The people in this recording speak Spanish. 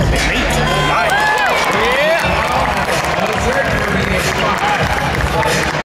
madre